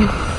Mm-hmm.